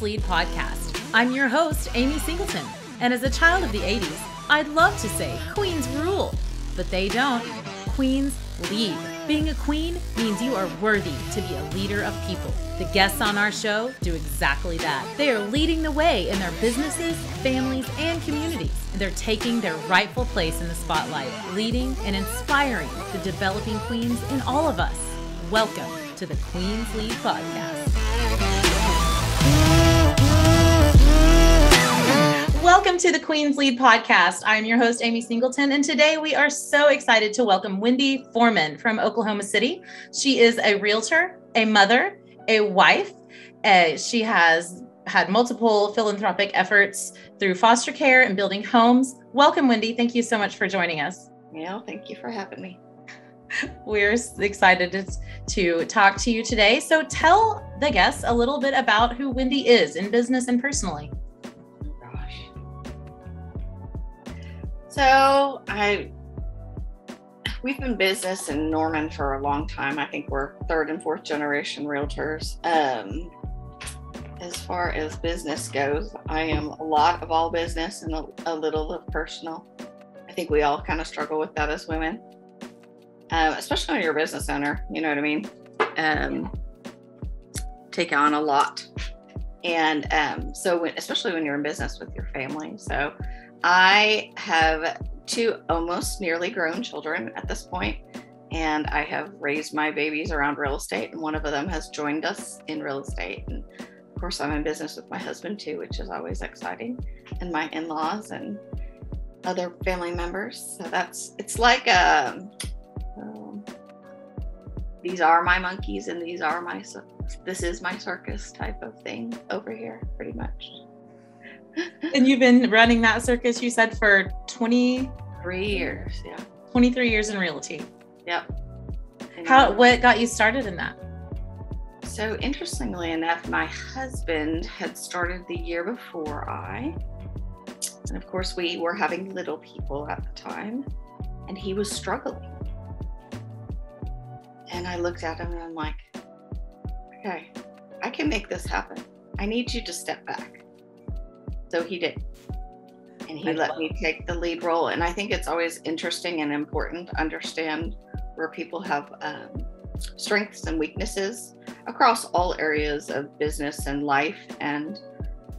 Lead podcast. I'm your host, Amy Singleton, and as a child of the 80s, I'd love to say Queens rule, but they don't. Queens lead. Being a queen means you are worthy to be a leader of people. The guests on our show do exactly that. They are leading the way in their businesses, families, and communities. And they're taking their rightful place in the spotlight, leading and inspiring the developing queens in all of us. Welcome to the Queens Lead Podcast. Welcome to the Queens Lead Podcast. I'm your host, Amy Singleton, and today we are so excited to welcome Wendy Foreman from Oklahoma City. She is a realtor, a mother, a wife. Uh, she has had multiple philanthropic efforts through foster care and building homes. Welcome, Wendy. Thank you so much for joining us. Yeah, thank you for having me. We're excited to, to talk to you today. So, tell the guests a little bit about who Wendy is in business and personally. So I we've been business in Norman for a long time. I think we're third and fourth generation realtors. Um, as far as business goes, I am a lot of all business and a, a little of personal. I think we all kind of struggle with that as women, um, especially when you're a business owner. You know what I mean? Um, take on a lot, and um, so when, especially when you're in business with your family. So I have two almost nearly grown children at this point, and I have raised my babies around real estate, and one of them has joined us in real estate. And of course, I'm in business with my husband too, which is always exciting, and my in laws and other family members. So that's it's like a. Um, um, these are my monkeys and these are my this is my circus type of thing over here pretty much and you've been running that circus, you said, for 23 years. Yeah. 23 years in realty. Yep. How what got you started in that? So interestingly enough, my husband had started the year before I. And of course, we were having little people at the time, and he was struggling. And I looked at him and I'm like, okay, I can make this happen. I need you to step back. So he did. And he let me take the lead role. And I think it's always interesting and important to understand where people have um, strengths and weaknesses across all areas of business and life. And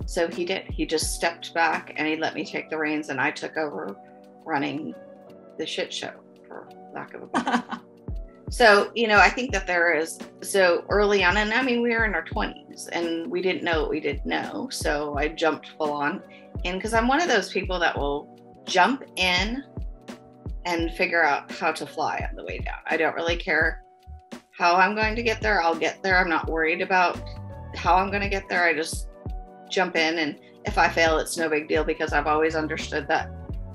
so he did. He just stepped back and he let me take the reins, and I took over running the shit show, for lack of a better So, you know, I think that there is so early on, and I mean, we were in our 20s and we didn't know what we didn't know. So I jumped full on in because I'm one of those people that will jump in and figure out how to fly on the way down. I don't really care how I'm going to get there. I'll get there. I'm not worried about how I'm going to get there. I just jump in. And if I fail, it's no big deal because I've always understood that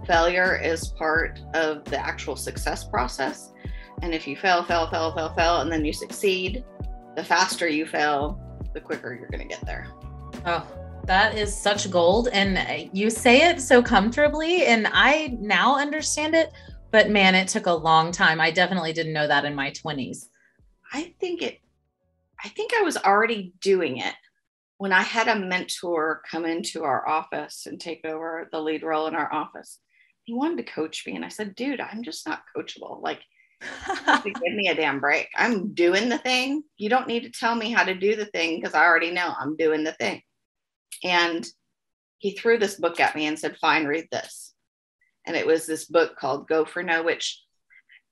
failure is part of the actual success process and if you fail, fail, fail, fail, fail, and then you succeed, the faster you fail, the quicker you're going to get there. Oh, that is such gold. And you say it so comfortably, and I now understand it. But man, it took a long time. I definitely didn't know that in my 20s. I think it, I think I was already doing it when I had a mentor come into our office and take over the lead role in our office. He wanted to coach me. And I said, dude, I'm just not coachable. Like, give me a damn break. I'm doing the thing. You don't need to tell me how to do the thing because I already know I'm doing the thing. And he threw this book at me and said, Fine, read this. And it was this book called Go for No, which,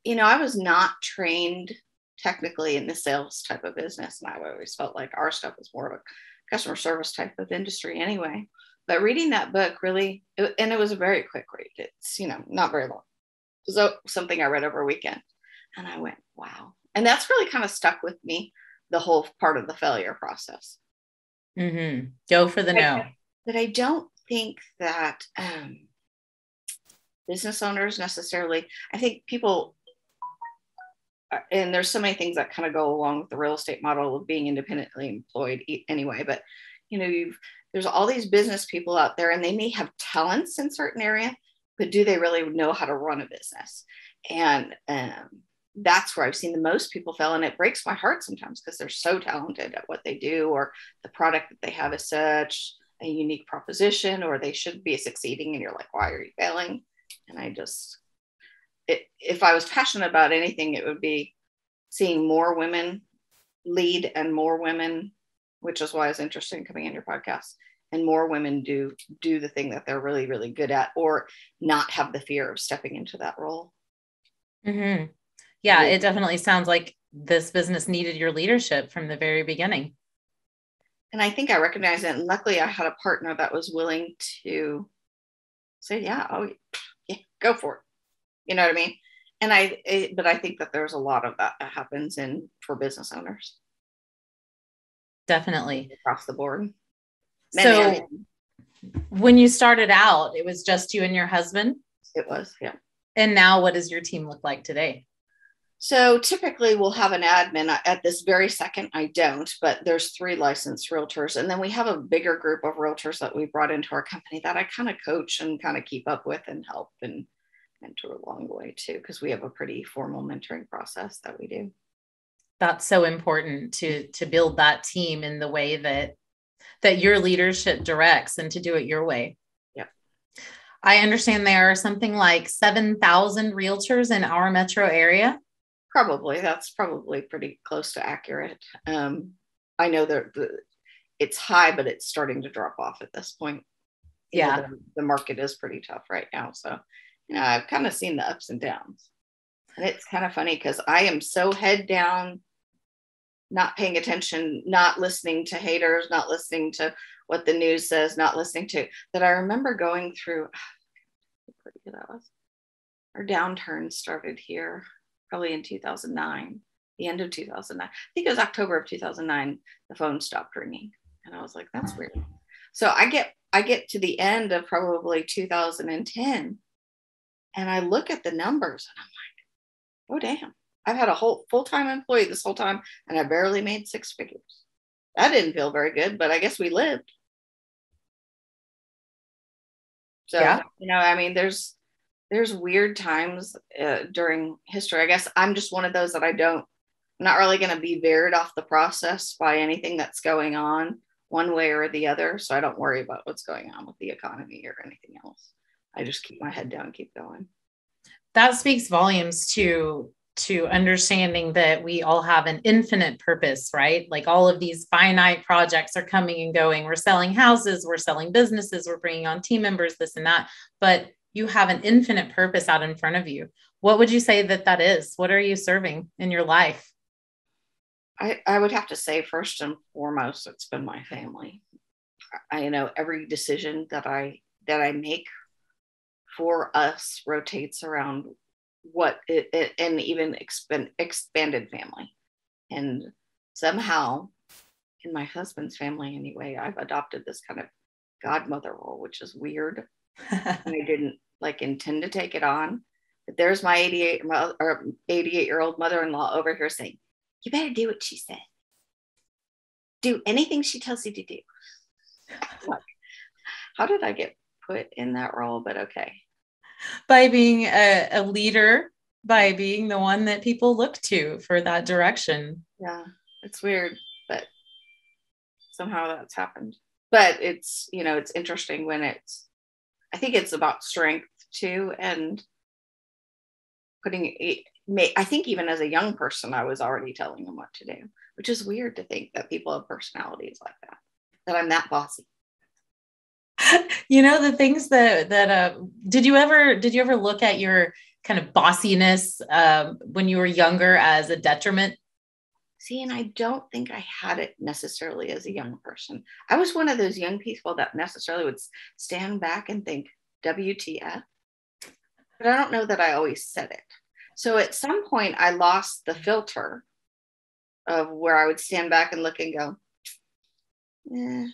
you know, I was not trained technically in the sales type of business. And I always felt like our stuff was more of a customer service type of industry anyway. But reading that book really, and it was a very quick read. It's, you know, not very long. So something I read over a weekend. And I went, wow. And that's really kind of stuck with me the whole part of the failure process. Mm-hmm. Go for the no. But I don't think that um, business owners necessarily, I think people, uh, and there's so many things that kind of go along with the real estate model of being independently employed anyway, but you know, you've, there's all these business people out there and they may have talents in certain area, but do they really know how to run a business? And um, that's where I've seen the most people fail. And it breaks my heart sometimes because they're so talented at what they do, or the product that they have is such a unique proposition, or they should be succeeding. And you're like, why are you failing? And I just, it, if I was passionate about anything, it would be seeing more women lead and more women, which is why I was interested in coming in your podcast and more women do do the thing that they're really really good at or not have the fear of stepping into that role mm-hmm. Yeah it definitely sounds like this business needed your leadership from the very beginning. And i think i recognize it and luckily i had a partner that was willing to say yeah oh yeah go for it. You know what i mean? And i it, but i think that there's a lot of that that happens in for business owners. Definitely. Across the board. So when you started out, it was just you and your husband? It was, yeah. And now what does your team look like today? So typically we'll have an admin uh, at this very second. I don't, but there's three licensed realtors. And then we have a bigger group of realtors that we brought into our company that I kind of coach and kind of keep up with and help and mentor along the way too, because we have a pretty formal mentoring process that we do. That's so important to to build that team in the way that that your leadership directs and to do it your way. Yeah. I understand there are something like 7,000 realtors in our metro area. Probably. That's probably pretty close to accurate. Um, I know that the, it's high, but it's starting to drop off at this point. You yeah. Know, the, the market is pretty tough right now. So, you know, I've kind of seen the ups and downs. And it's kind of funny because I am so head down not paying attention, not listening to haters, not listening to what the news says, not listening to that. I remember going through that was our downturn started here probably in 2009, the end of 2009. I think it was October of 2009. The phone stopped ringing, and I was like, "That's weird." So I get I get to the end of probably 2010, and I look at the numbers, and I'm like, "Oh damn!" I've had a whole full time employee this whole time and I barely made six figures. That didn't feel very good, but I guess we lived. So, yeah. you know, I mean, there's, there's weird times uh, during history. I guess I'm just one of those that I don't, I'm not really going to be veered off the process by anything that's going on one way or the other. So I don't worry about what's going on with the economy or anything else. I just keep my head down, keep going. That speaks volumes to to understanding that we all have an infinite purpose, right? Like all of these finite projects are coming and going. We're selling houses, we're selling businesses, we're bringing on team members, this and that. But you have an infinite purpose out in front of you. What would you say that that is? What are you serving in your life? I, I would have to say, first and foremost, it's been my family. I you know every decision that I that I make for us rotates around what it, it and even expand, expanded family and somehow in my husband's family anyway i've adopted this kind of godmother role which is weird and i didn't like intend to take it on. But there's my 88 my, or 88 year old mother-in-law over here saying you better do what she said. Do anything she tells you to do. Like how did i get put in that role? But okay. By being a, a leader, by being the one that people look to for that direction. Yeah, it's weird, but somehow that's happened. But it's, you know, it's interesting when it's, I think it's about strength too. And putting it, I think even as a young person, I was already telling them what to do, which is weird to think that people have personalities like that, that I'm that bossy. you know the things that that uh did you ever did you ever look at your kind of bossiness um, when you were younger as a detriment see and i don't think i had it necessarily as a young person i was one of those young people that necessarily would stand back and think wtf but i don't know that i always said it so at some point i lost the filter of where i would stand back and look and go eh,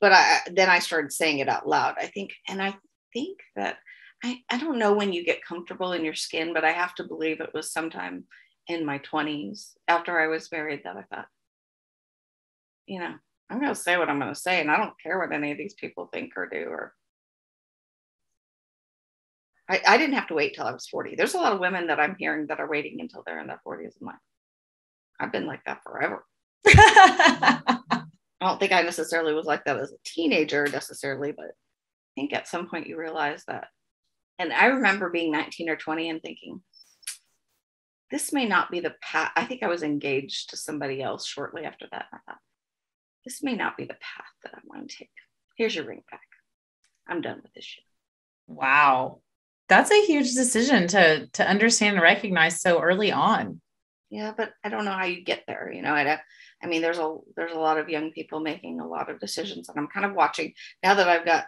but I then I started saying it out loud. I think, and I think that I, I don't know when you get comfortable in your skin, but I have to believe it was sometime in my 20s after I was married that I thought, you know, I'm going to say what I'm going to say, and I don't care what any of these people think or do. Or I, I didn't have to wait till I was 40. There's a lot of women that I'm hearing that are waiting until they're in their 40s. I'm like, I've been like that forever. I don't think I necessarily was like that as a teenager necessarily, but I think at some point you realize that. And I remember being 19 or 20 and thinking, this may not be the path. I think I was engaged to somebody else shortly after that. I thought, this may not be the path that I want to take. Here's your ring back. I'm done with this shit. Wow. That's a huge decision to to understand and recognize so early on. Yeah, but I don't know how you get there. You know, I, I mean, there's a there's a lot of young people making a lot of decisions, and I'm kind of watching now that I've got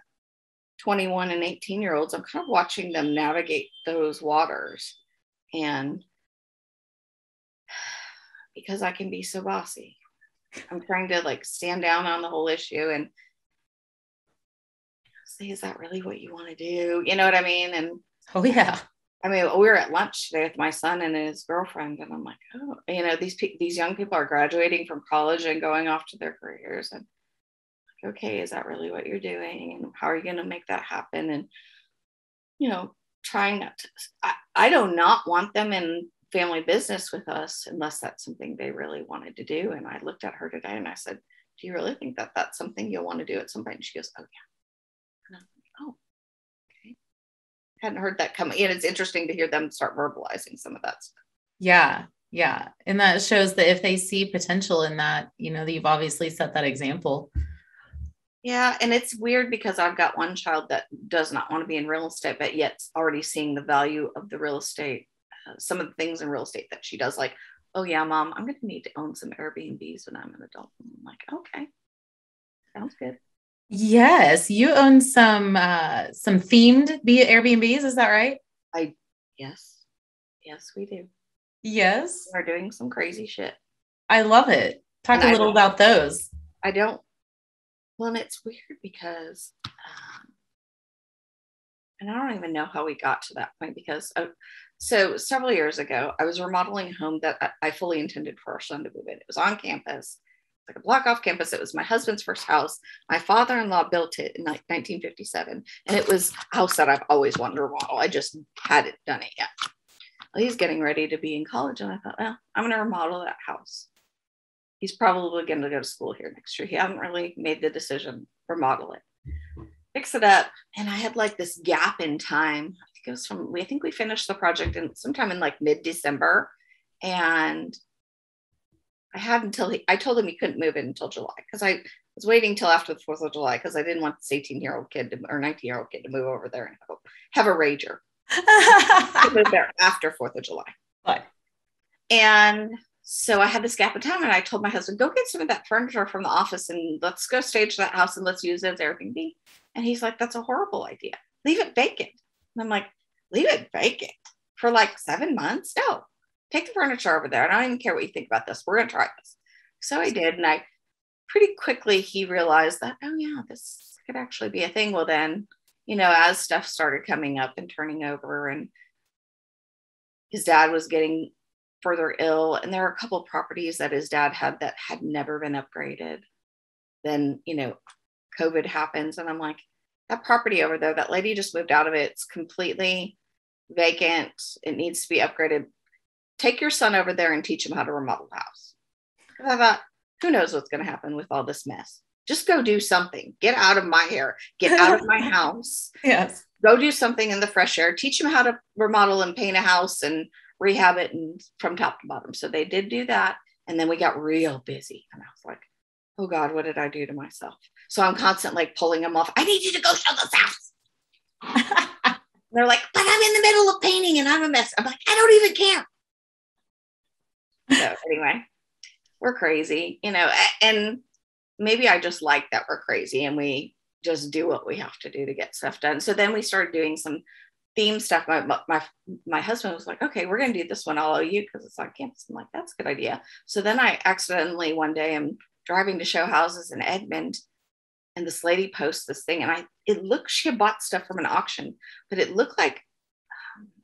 21 and 18 year olds. I'm kind of watching them navigate those waters, and because I can be so bossy. I'm trying to like stand down on the whole issue and say, is that really what you want to do? You know what I mean? And oh yeah. I mean, we were at lunch today with my son and his girlfriend, and I'm like, oh, you know, these pe- these young people are graduating from college and going off to their careers, and like, okay, is that really what you're doing? And how are you going to make that happen? And you know, trying not to. I, I do not want them in family business with us unless that's something they really wanted to do. And I looked at her today and I said, Do you really think that that's something you'll want to do at some point? And she goes, Oh, yeah. And I'm like, Oh, okay. Hadn't heard that come. And it's interesting to hear them start verbalizing some of that stuff. Yeah. Yeah. And that shows that if they see potential in that, you know, that you've obviously set that example. Yeah, and it's weird because I've got one child that does not want to be in real estate, but yet already seeing the value of the real estate uh, some of the things in real estate that she does, like, oh yeah, mom, I'm going to need to own some Airbnbs when I'm an adult. And I'm like, okay, sounds good. Yes, you own some uh, some themed be Airbnbs. Is that right? I yes, yes, we do. Yes, we're doing some crazy shit. I love it. Talk and a little about those. I don't. Well, and it's weird because um, and I don't even know how we got to that point because uh, so several years ago, I was remodeling a home that I fully intended for our son to move in. It was on campus, like a block off campus. It was my husband's first house. My father-in-law built it in like 1957, and it was a house that I've always wanted to remodel. I just hadn't done it yet. Well, he's getting ready to be in college, and I thought, well, I'm going to remodel that house. He's probably going to go to school here next year. He hadn't really made the decision remodel it fix it up. And I had like this gap in time. I think it was from, I think we finished the project in sometime in like mid December. And I had until he, I told him he couldn't move it until July because I was waiting till after the 4th of July because I didn't want this 18 year old kid to, or 19 year old kid to move over there and have a rager. move there after 4th of July. But, and so I had this gap of time and I told my husband, go get some of that furniture from the office and let's go stage that house and let's use it as Airbnb. And he's like, that's a horrible idea. Leave it vacant. And I'm like, leave it vacant for like seven months? No, take the furniture over there. I don't even care what you think about this. We're going to try this. So I did. And I pretty quickly, he realized that, oh, yeah, this could actually be a thing. Well, then, you know, as stuff started coming up and turning over, and his dad was getting further ill, and there were a couple of properties that his dad had that had never been upgraded. Then, you know, COVID happens. And I'm like, that property over there, that lady just moved out of it. It's completely vacant. It needs to be upgraded. Take your son over there and teach him how to remodel the house. I thought, who knows what's going to happen with all this mess? Just go do something. Get out of my hair. Get out of my house. Yes. Go do something in the fresh air. Teach him how to remodel and paint a house and rehab it and from top to bottom. So they did do that. And then we got real busy. And I was like, oh God, what did I do to myself? So I'm constantly like pulling them off. I need you to go show this house. they're like, but I'm in the middle of painting and I'm a mess. I'm like, I don't even care. So anyway, we're crazy, you know, and maybe I just like that we're crazy and we just do what we have to do to get stuff done. So then we started doing some theme stuff. My my my husband was like, okay, we're gonna do this one all of you because it's on campus. I'm like, that's a good idea. So then I accidentally one day I'm driving to show houses in Edmond, and this lady posts this thing, and I it looked she had bought stuff from an auction, but it looked like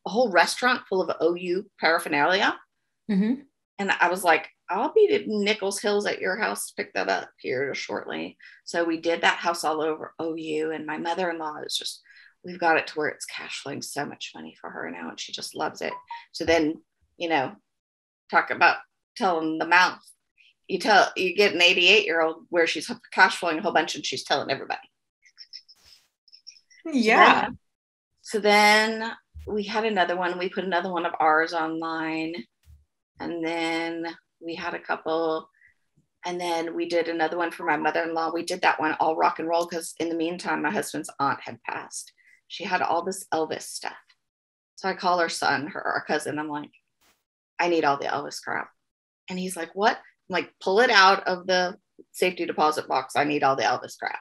a whole restaurant full of OU paraphernalia. Mm-hmm. And I was like, I'll be at Nichols Hills at your house to pick that up here shortly. So we did that house all over OU, and my mother-in-law is just we've got it to where it's cash flowing so much money for her now and she just loves it. So then, you know, talk about telling the mouth. You tell you get an 88 year old where she's cash flowing a whole bunch and she's telling everybody. Yeah. So then, so then we had another one. We put another one of ours online. And then we had a couple. And then we did another one for my mother-in-law. We did that one all rock and roll because in the meantime my husband's aunt had passed. She had all this elvis stuff. So i call her son her our cousin. I'm like i need all the elvis crap. And he's like what? I'm like pull it out of the safety deposit box. I need all the elvis crap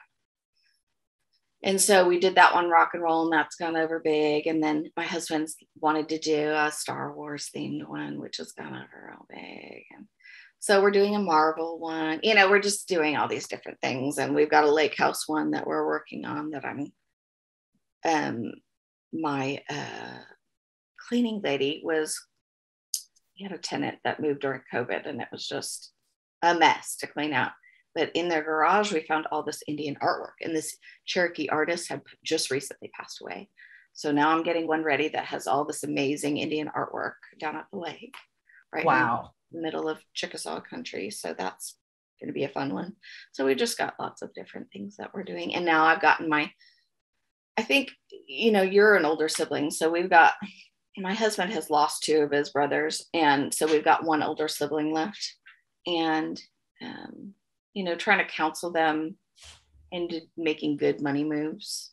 and so we did that one rock and roll and that's gone over big and then my husband's wanted to do a star wars themed one which is gone over real big and so we're doing a Marvel one. You know, we're just doing all these different things. And we've got a lake house one that we're working on that I'm um my uh cleaning lady was he had a tenant that moved during COVID and it was just a mess to clean out. But in their garage, we found all this Indian artwork, and this Cherokee artist had just recently passed away. So now I'm getting one ready that has all this amazing Indian artwork down at the lake. Right. Wow The middle of Chickasaw country. So that's going to be a fun one. So we just got lots of different things that we're doing. And now I've gotten my, I think, you know, you're an older sibling. So we've got, my husband has lost two of his brothers. And so we've got one older sibling left. And, um, you know, trying to counsel them into making good money moves.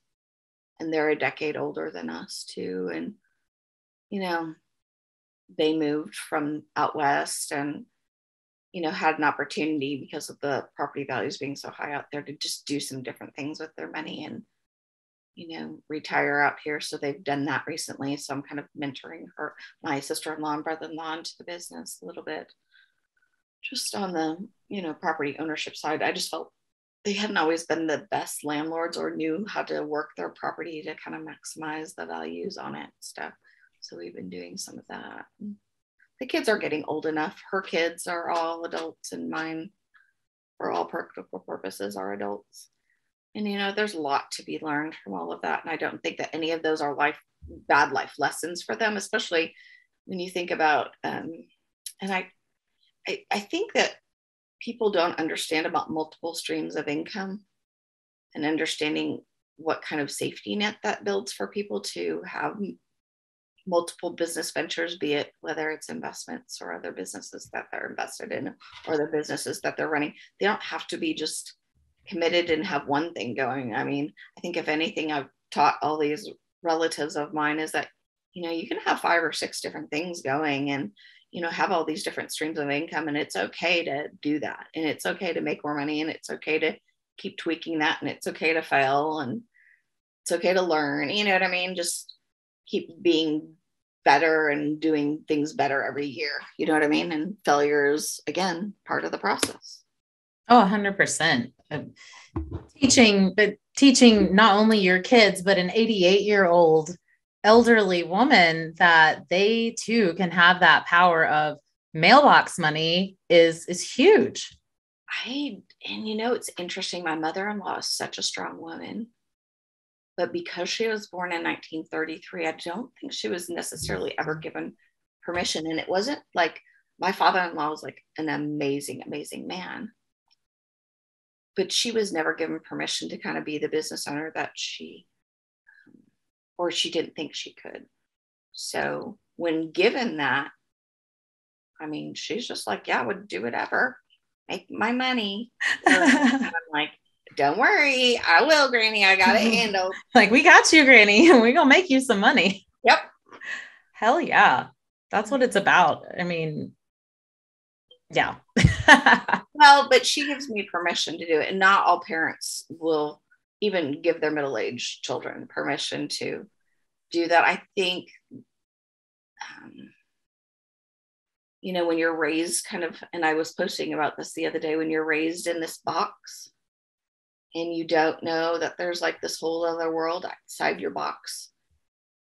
And they're a decade older than us too. And, you know, they moved from out west and you know had an opportunity because of the property values being so high out there to just do some different things with their money and you know retire out here so they've done that recently so i'm kind of mentoring her my sister-in-law and brother-in-law into the business a little bit just on the you know property ownership side i just felt they hadn't always been the best landlords or knew how to work their property to kind of maximize the values on it stuff so we've been doing some of that. The kids are getting old enough. Her kids are all adults, and mine, for all practical purposes, are adults. And you know, there's a lot to be learned from all of that. And I don't think that any of those are life bad life lessons for them, especially when you think about. Um, and I, I, I think that people don't understand about multiple streams of income and understanding what kind of safety net that builds for people to have multiple business ventures, be it whether it's investments or other businesses that they're invested in or the businesses that they're running. They don't have to be just committed and have one thing going. I mean, I think if anything, I've taught all these relatives of mine is that, you know, you can have five or six different things going and, you know, have all these different streams of income. And it's okay to do that. And it's okay to make more money and it's okay to keep tweaking that and it's okay to fail and it's okay to learn. You know what I mean? Just keep being better and doing things better every year. You know what I mean? And failures again, part of the process. Oh, 100%. Uh, teaching, but teaching not only your kids, but an 88 year old elderly woman that they too can have that power of mailbox money is is huge. I and you know it's interesting. My mother-in-law is such a strong woman but because she was born in 1933, I don't think she was necessarily ever given permission. And it wasn't like my father in law was like an amazing, amazing man. But she was never given permission to kind of be the business owner that she, or she didn't think she could. So when given that, I mean, she's just like, yeah, I would do whatever, make my money. I'm like, don't worry, I will, Granny. I got it handled. like, we got you, Granny. We're going to make you some money. Yep. Hell yeah. That's what it's about. I mean, yeah. well, but she gives me permission to do it. And not all parents will even give their middle aged children permission to do that. I think, um, you know, when you're raised kind of, and I was posting about this the other day, when you're raised in this box, and you don't know that there's like this whole other world outside your box.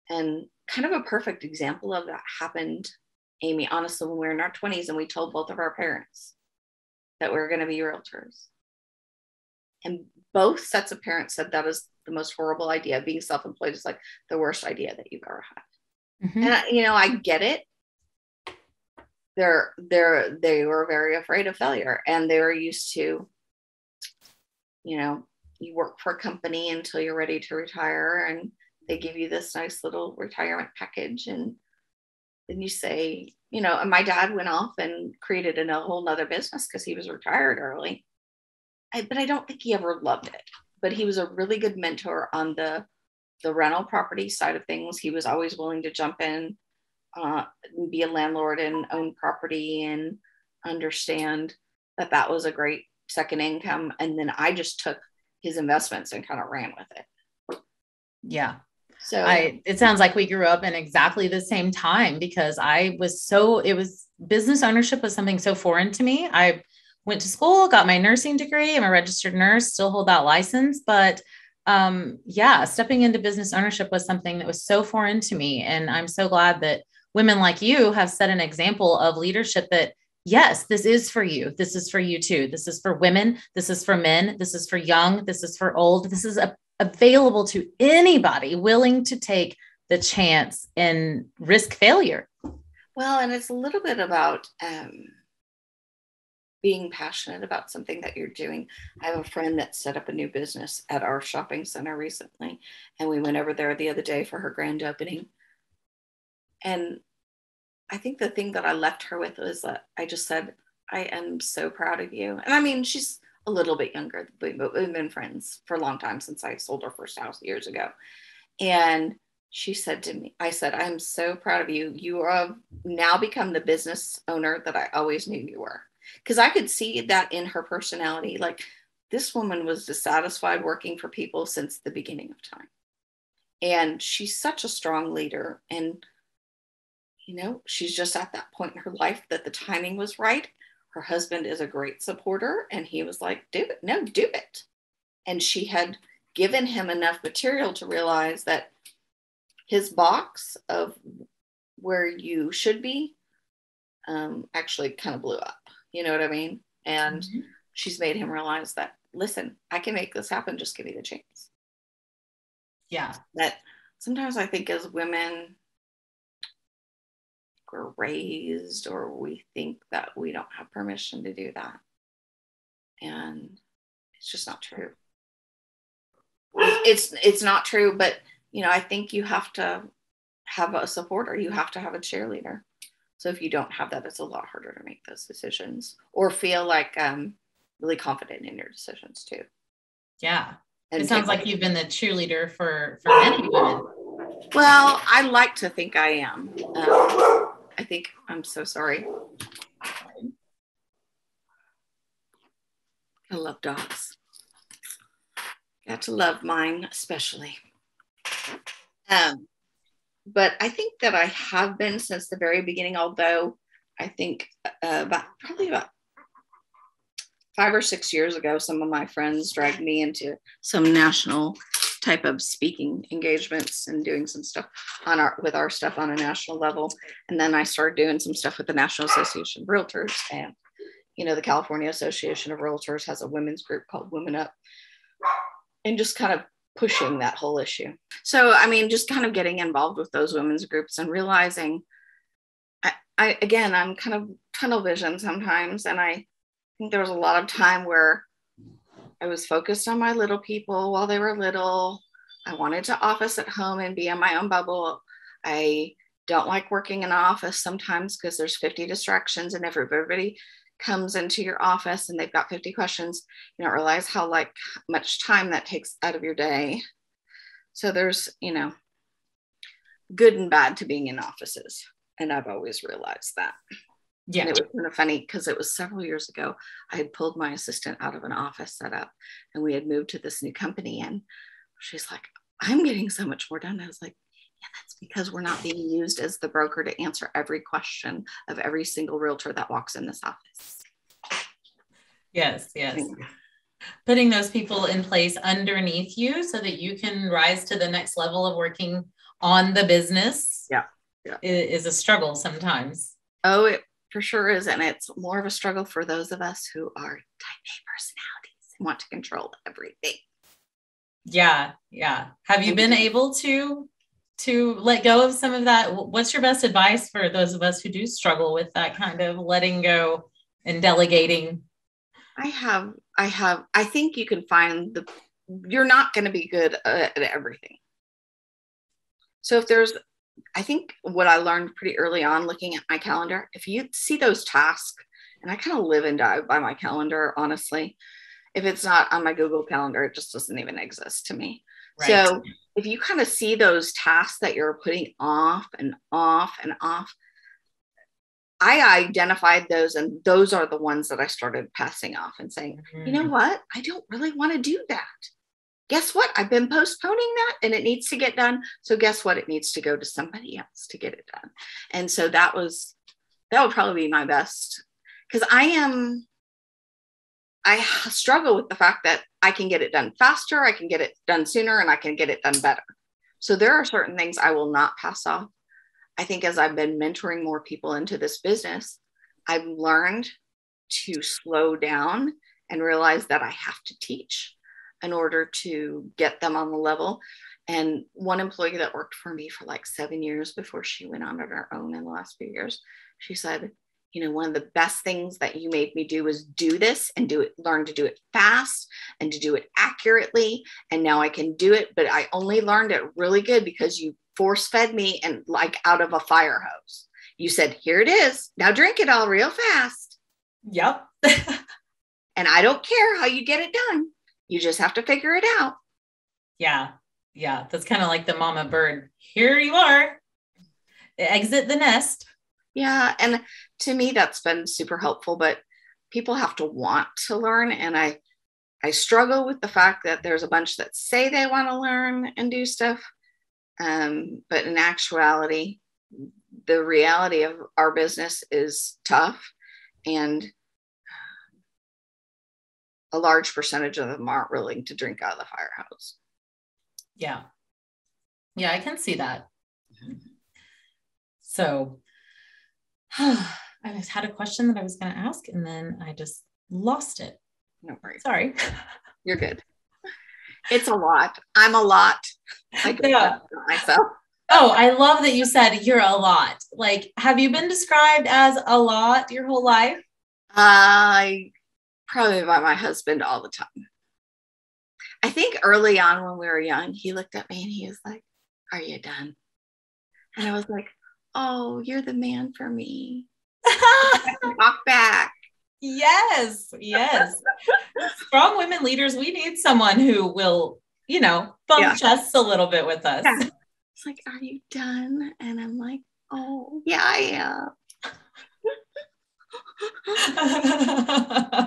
And kind of a perfect example of that happened, Amy, honestly, when we were in our 20s and we told both of our parents that we were going to be realtors. And both sets of parents said that was the most horrible idea. Being self-employed is like the worst idea that you've ever had. Mhm. And I, you know, I get it. They're they're they were very afraid of failure and they were used to, you know, you work for a company until you're ready to retire and they give you this nice little retirement package and then you say, you know, and my dad went off and created a whole nother business because he was retired early. I, but I don't think he ever loved it. But he was a really good mentor on the the rental property side of things. He was always willing to jump in, uh, and be a landlord and own property and understand that that was a great second income. And then I just took his investments and kind of ran with it. Yeah. So I it sounds like we grew up in exactly the same time because I was so it was business ownership was something so foreign to me. I went to school, got my nursing degree, I'm a registered nurse, still hold that license, but um yeah, stepping into business ownership was something that was so foreign to me and I'm so glad that women like you have set an example of leadership that yes, this is for you. This is for you too. This is for women, this is for men, this is for young, this is for old. This is a available to anybody willing to take the chance and risk failure. Well, and it's a little bit about um, being passionate about something that you're doing. I have a friend that set up a new business at our shopping center recently, and we went over there the other day for her grand opening. And I think the thing that I left her with was that I just said, I am so proud of you. And I mean, she's a little bit younger, but we've been friends for a long time since I sold her first house years ago. And she said to me, I said, I'm so proud of you. You have now become the business owner that I always knew you were. Because I could see that in her personality. Like this woman was dissatisfied working for people since the beginning of time. And she's such a strong leader. And, you know, she's just at that point in her life that the timing was right. Her husband is a great supporter. And he was like, do it. No, do it. And she had given him enough material to realize that his box of where you should be um, actually kind of blew up. You know what I mean? And Mm-hmm. she's made him realize that, listen, I can make this happen. Just give me the chance. Yeah. That sometimes I think as women, we're raised or we think that we don't have permission to do that. And it's just not true. It's it's not true, but you know, I think you have to have a supporter, you have to have a cheerleader. So if you don't have that, it's a lot harder to make those decisions or feel like um, really confident in your decisions too. Yeah. And it sounds like you've been the cheerleader for for many women. Well, I like to think I am. Um, I think I'm so sorry. I love dogs. Got to love mine especially. Um, but I think that I have been since the very beginning. Although I think uh, about probably about five or six years ago, some of my friends dragged me into some national type of speaking engagements and doing some stuff on our with our stuff on a national level and then i started doing some stuff with the national association of realtors and you know the california association of realtors has a women's group called women up and just kind of pushing that whole issue so i mean just kind of getting involved with those women's groups and realizing i, I again i'm kind of tunnel vision sometimes and i think there was a lot of time where I was focused on my little people while they were little. I wanted to office at home and be in my own bubble. I don't like working in office sometimes because there's 50 distractions and everybody comes into your office and they've got 50 questions, you don't realize how like much time that takes out of your day. So there's, you know, good and bad to being in offices. And I've always realized that. Yeah. And it was kind of funny because it was several years ago. I had pulled my assistant out of an office setup and we had moved to this new company. And she's like, I'm getting so much more done. I was like, yeah, that's because we're not being used as the broker to answer every question of every single realtor that walks in this office. Yes, yes. Putting those people in place underneath you so that you can rise to the next level of working on the business. Yeah, yeah. Is a struggle sometimes. Oh, it for sure is. And it's more of a struggle for those of us who are type A personalities and want to control everything. Yeah, yeah. Have you been able to to let go of some of that? What's your best advice for those of us who do struggle with that kind of letting go and delegating? I have I have I think you can find the you're not going to be good uh, at everything. So if there's I think what I learned pretty early on looking at my calendar, if you see those tasks, and I kind of live and die by my calendar, honestly. If it's not on my Google Calendar, it just doesn't even exist to me. Right. So if you kind of see those tasks that you're putting off and off and off, I identified those, and those are the ones that I started passing off and saying, mm-hmm. you know mm-hmm. what? I don't really want to do that guess what? I've been postponing that and it needs to get done. So guess what? It needs to go to somebody else to get it done. And so that was, that would probably be my best because I am, I struggle with the fact that I can get it done faster, I can get it done sooner, and I can get it done better. So there are certain things I will not pass off. I think as I've been mentoring more people into this business, I've learned to slow down and realize that I have to teach in order to get them on the level. And one employee that worked for me for like seven years before she went on her own in the last few years, she said, you know, one of the best things that you made me do was do this and do it, learn to do it fast and to do it accurately. And now I can do it, but I only learned it really good because you force fed me and like out of a fire hose. You said, here it is. Now drink it all real fast. Yep. and I don't care how you get it done. You just have to figure it out. Yeah. Yeah. That's kind of like the mama bird. Here you are. Exit the nest. Yeah. And to me, that's been super helpful, but people have to want to learn. And I, I struggle with the fact that there's a bunch that say they want to learn and do stuff. Um, but in actuality, the reality of our business is tough. And a large percentage of them aren't willing to drink out of the fire hose. Yeah. Yeah, I can see that. So I had a question that I was going to ask and then I just lost it. No worries. Sorry. You're good. It's a lot. I'm a lot. I yeah. myself. Oh, I love that you said you're a lot. Like, have you been described as a lot your whole life? I probably by my husband all the time. I think early on when we were young, he looked at me and he was like, Are you done? And I was like, Oh, you're the man for me. Walk back. Yes, yes. Strong women leaders, we need someone who will, you know, bump yeah. chests a little bit with us. Yeah. It's like, Are you done? And I'm like, Oh, yeah, I am.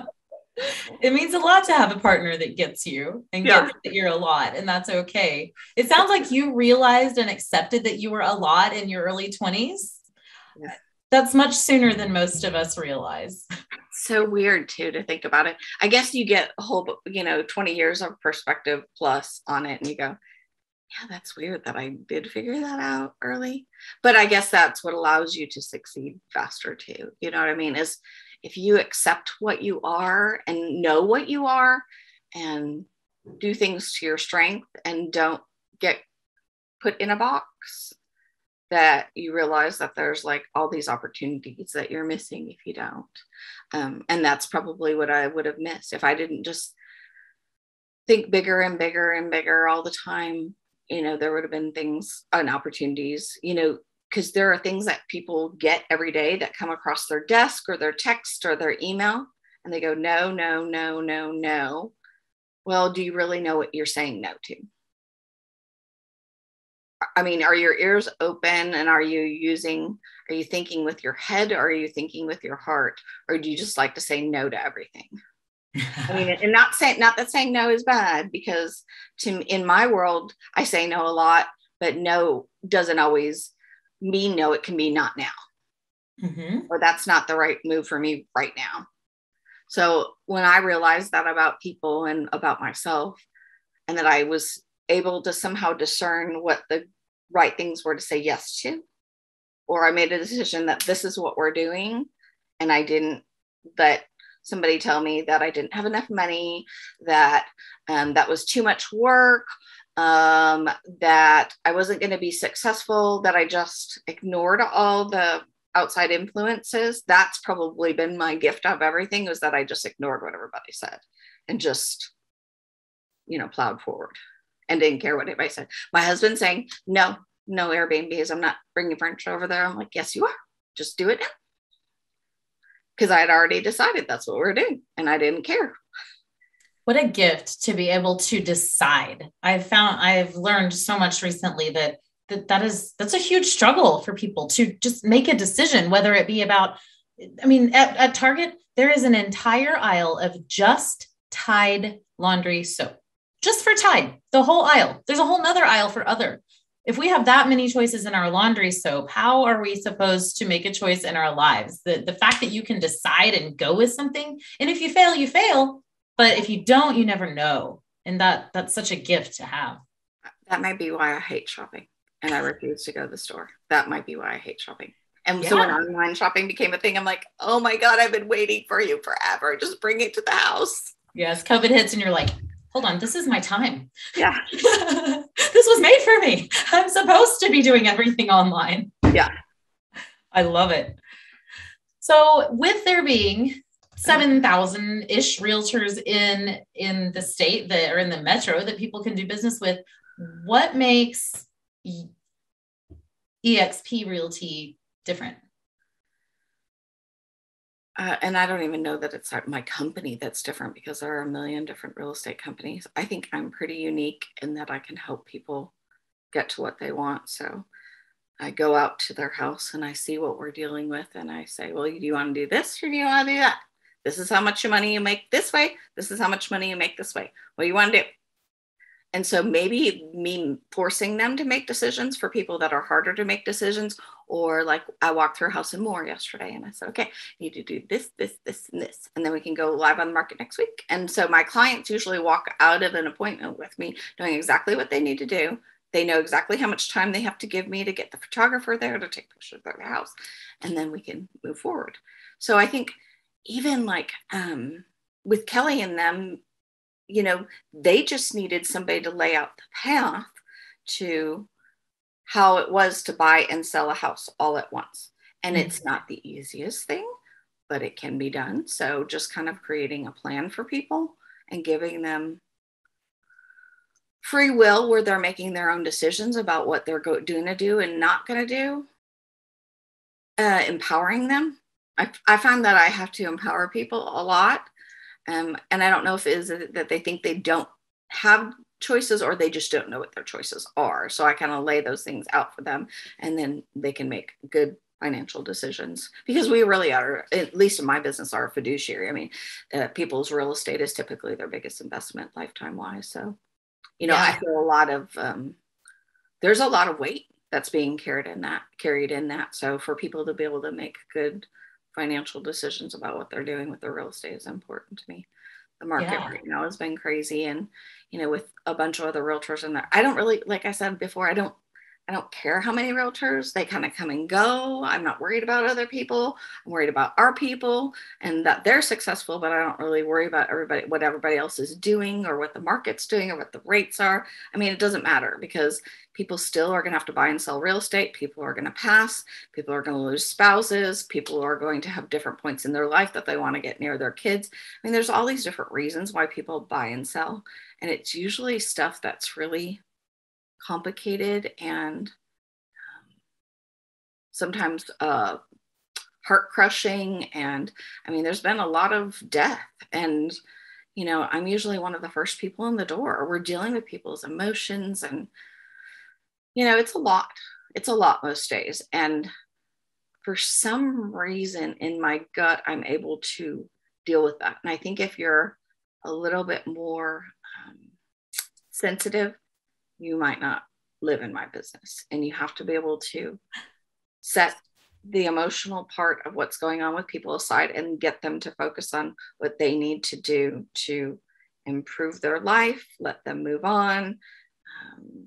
it means a lot to have a partner that gets you and yeah. gets that you're a lot and that's okay it sounds like you realized and accepted that you were a lot in your early 20s yeah. That's much sooner than most of us realize. So weird too to think about it. I guess you get a whole you know 20 years of perspective plus on it and you go yeah that's weird that i did figure that out early. But i guess that's what allows you to succeed faster too. You know what i mean? Is if you accept what you are and know what you are and do things to your strength and don't get put in a box that you realize that there's like all these opportunities that you're missing if you don't. Um, and that's probably what i would have missed if i didn't just think bigger and bigger and bigger all the time. You know there would have been things and opportunities you know because there are things that people get every day that come across their desk or their text or their email and they go no no no no no. Well do you really know what you're saying no to i mean are your ears open and are you using are you thinking with your head or are you thinking with your heart or do you just like to say no to everything I mean, and not saying not that saying no is bad because to in my world I say no a lot, but no doesn't always mean no, it can be not now. Mm-hmm. Or that's not the right move for me right now. So when I realized that about people and about myself, and that I was able to somehow discern what the right things were to say yes to, or I made a decision that this is what we're doing, and I didn't let somebody tell me that I didn't have enough money, that um, that was too much work, um, that I wasn't going to be successful, that I just ignored all the outside influences. That's probably been my gift of everything was that I just ignored what everybody said and just, you know, plowed forward and didn't care what anybody said. My husband saying, no, no Airbnbs. I'm not bringing furniture over there. I'm like, yes, you are. Just do it now. Because I had already decided that's what we we're doing and I didn't care. What a gift to be able to decide. I've found I've learned so much recently that that that is that's a huge struggle for people to just make a decision whether it be about i mean at, at target there is an entire aisle of just tide laundry soap just for tide the whole aisle there's a whole nother aisle for other if we have that many choices in our laundry soap how are we supposed to make a choice in our lives the, the fact that you can decide and go with something and if you fail you fail but if you don't you never know and that that's such a gift to have that might be why i hate shopping and I refuse to go to the store. That might be why I hate shopping. And yeah. so when online shopping became a thing, I'm like, oh my God, I've been waiting for you forever. Just bring it to the house. Yes, COVID hits and you're like, hold on, this is my time. Yeah. this was made for me. I'm supposed to be doing everything online. Yeah. I love it. So with there being 7,000 ish realtors in in the state that are in the metro that people can do business with, what makes EXP Realty different? Uh, and I don't even know that it's my company that's different because there are a million different real estate companies. I think I'm pretty unique in that I can help people get to what they want. So I go out to their house and I see what we're dealing with, and I say, Well, do you want to do this or do you want to do that? This is how much money you make this way. This is how much money you make this way. What do you want to do? And so maybe me forcing them to make decisions for people that are harder to make decisions, or like I walked through a house in Moore yesterday and I said, okay, you need to do this, this, this, and this. And then we can go live on the market next week. And so my clients usually walk out of an appointment with me knowing exactly what they need to do. They know exactly how much time they have to give me to get the photographer there to take pictures of their house. And then we can move forward. So I think even like um, with Kelly and them, you know, they just needed somebody to lay out the path to how it was to buy and sell a house all at once. And mm-hmm. it's not the easiest thing, but it can be done. So just kind of creating a plan for people and giving them free will where they're making their own decisions about what they're going to do and not going to do. Uh, empowering them. I, I find that I have to empower people a lot um, and I don't know if it is that they think they don't have choices or they just don't know what their choices are. So I kind of lay those things out for them and then they can make good financial decisions because we really are, at least in my business, are a fiduciary. I mean, uh, people's real estate is typically their biggest investment lifetime wise. So, you know, yeah. I feel a lot of, um, there's a lot of weight that's being carried in that, carried in that. So for people to be able to make good financial decisions about what they're doing with their real estate is important to me. The market yeah. right now has been crazy, and you know, with a bunch of other realtors in there, I don't really, like I said before, I don't I don't care how many realtors, they kind of come and go. I'm not worried about other people. I'm worried about our people and that they're successful, but I don't really worry about everybody, what everybody else is doing or what the market's doing or what the rates are. I mean, it doesn't matter because people still are going to have to buy and sell real estate. People are going to pass. People are going to lose spouses. People are going to have different points in their life that they want to get near their kids. I mean, there's all these different reasons why people buy and sell. And it's usually stuff that's really complicated and um, sometimes uh, heart crushing. And I mean, there's been a lot of death. And, you know, I'm usually one of the first people in the door. We're dealing with people's emotions. And, you know, it's a lot. It's a lot most days. And for some reason in my gut, I'm able to deal with that. And I think if you're a little bit more um, sensitive you might not live in my business. And you have to be able to set the emotional part of what's going on with people aside and get them to focus on what they need to do to improve their life, let them move on. Um,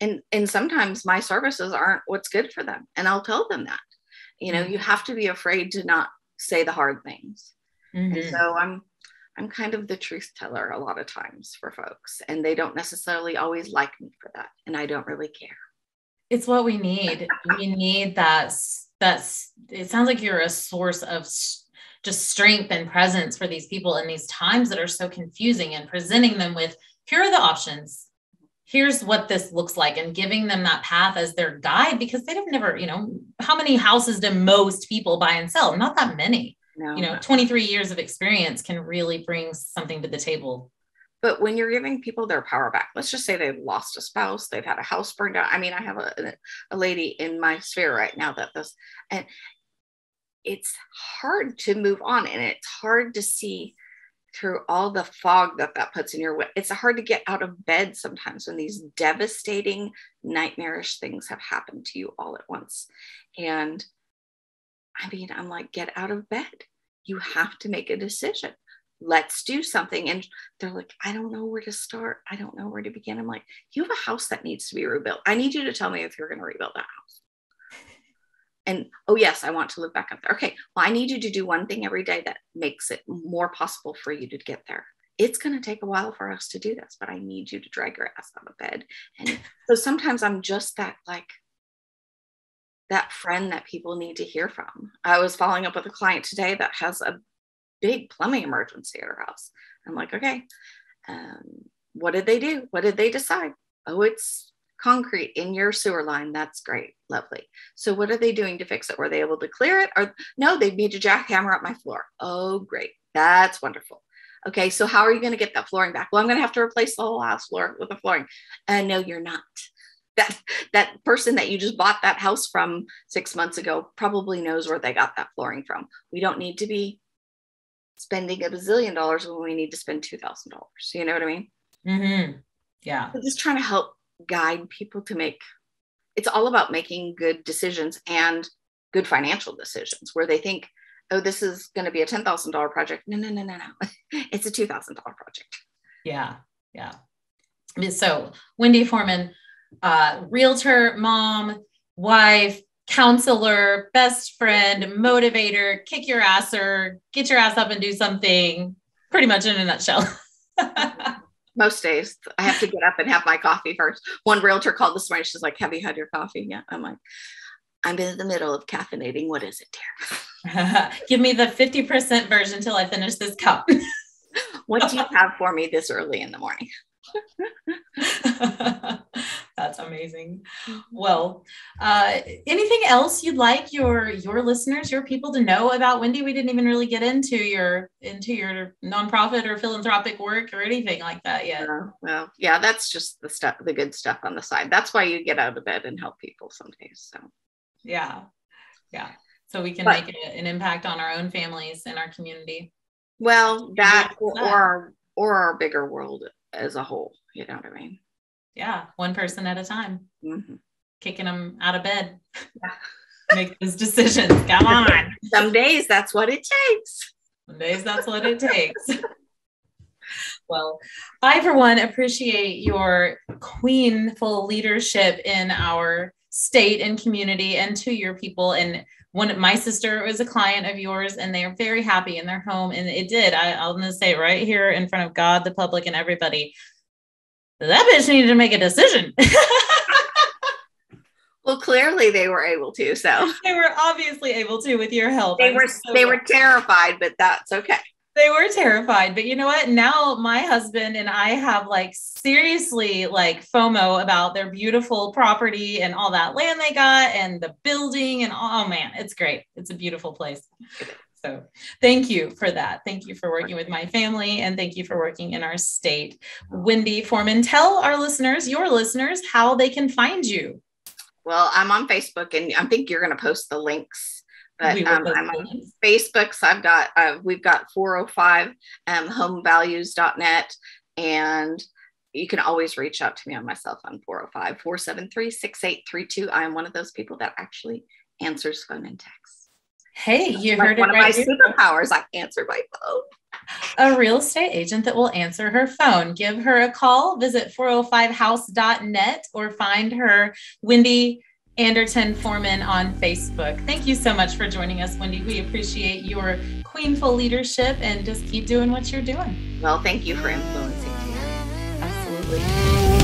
and, and sometimes my services aren't what's good for them. And I'll tell them that. You know, you have to be afraid to not say the hard things. Mm-hmm. And so I'm I'm kind of the truth teller a lot of times for folks, and they don't necessarily always like me for that, and I don't really care. It's what we need. we need that. That's. It sounds like you're a source of just strength and presence for these people in these times that are so confusing, and presenting them with here are the options. Here's what this looks like, and giving them that path as their guide because they've never, you know, how many houses do most people buy and sell? Not that many no. you know 23 years of experience can really bring something to the table. But when you're giving people their power back let's just say they've lost a spouse they've had a house burned down. I mean i have a, a lady in my sphere right now that this and it's hard to move on and it's hard to see through all the fog that that puts in your way. It's hard to get out of bed sometimes when these devastating nightmarish things have happened to you all at once. And I mean, I'm like, get out of bed. You have to make a decision. Let's do something. And they're like, I don't know where to start. I don't know where to begin. I'm like, you have a house that needs to be rebuilt. I need you to tell me if you're going to rebuild that house. And oh, yes, I want to live back up there. Okay, well, I need you to do one thing every day that makes it more possible for you to get there. It's going to take a while for us to do this, but I need you to drag your ass out of bed. And so sometimes I'm just that like, that friend that people need to hear from. I was following up with a client today that has a big plumbing emergency at her house. I'm like, okay, um, what did they do? What did they decide? Oh, it's concrete in your sewer line. That's great. Lovely. So what are they doing to fix it? Were they able to clear it? Or no, they need a jackhammer up my floor. Oh, great. That's wonderful. Okay, so how are you going to get that flooring back? Well, I'm going to have to replace the whole house floor with the flooring. And uh, no, you're not that that person that you just bought that house from six months ago probably knows where they got that flooring from. We don't need to be spending a bazillion dollars when we need to spend two thousand dollars. You know what I mean? Mm-hmm. Yeah. I'm just trying to help guide people to make. It's all about making good decisions and good financial decisions where they think, oh, this is going to be a ten thousand dollar project. No, no, no, no, no. it's a two thousand dollar project. Yeah. Yeah. So Wendy Foreman uh, realtor, mom, wife, counselor, best friend, motivator, kick your ass or get your ass up and do something, pretty much in a nutshell. Most days I have to get up and have my coffee first. One realtor called this morning. She's like, Have you had your coffee? Yeah. I'm like, I'm in the middle of caffeinating. What is it, dear? Give me the 50% version until I finish this cup. what do you have for me this early in the morning? That's amazing. Mm-hmm. Well, uh, anything else you'd like your your listeners, your people to know about Wendy? We didn't even really get into your into your nonprofit or philanthropic work or anything like that yet. Uh, well, yeah, that's just the stuff, the good stuff on the side. That's why you get out of bed and help people some days. So, yeah, yeah. So we can but, make an impact on our own families and our community. Well, that or, or our or our bigger world as a whole. You know what I mean? Yeah, one person at a time. Mm-hmm. Kicking them out of bed. Yeah. Make those decisions. Come on. Some days that's what it takes. Some days that's what it takes. well, I, for one, appreciate your queenful leadership in our state and community and to your people. And one, of my sister was a client of yours, and they are very happy in their home. And it did. I, I'm going to say right here in front of God, the public, and everybody that bitch needed to make a decision. well, clearly they were able to. So they were obviously able to with your help. They I'm were so they were terrified, but that's okay. They were terrified, but you know what? Now my husband and I have like seriously like FOMO about their beautiful property and all that land they got and the building and oh man, it's great. It's a beautiful place. So thank you for that. Thank you for working with my family and thank you for working in our state. Wendy Foreman, tell our listeners, your listeners, how they can find you. Well, I'm on Facebook and I think you're going to post the links. But um, I'm on Facebook. So I've got, uh, we've got 405 um, homevalues.net and you can always reach out to me on my cell phone 405 473 6832. I'm one of those people that actually answers phone and text. Hey, you like heard one it of right my here. superpowers. I answer my phone. A real estate agent that will answer her phone. Give her a call. Visit 405house.net or find her Wendy Anderton Foreman on Facebook. Thank you so much for joining us, Wendy. We appreciate your queenful leadership and just keep doing what you're doing. Well, thank you for influencing me. Absolutely.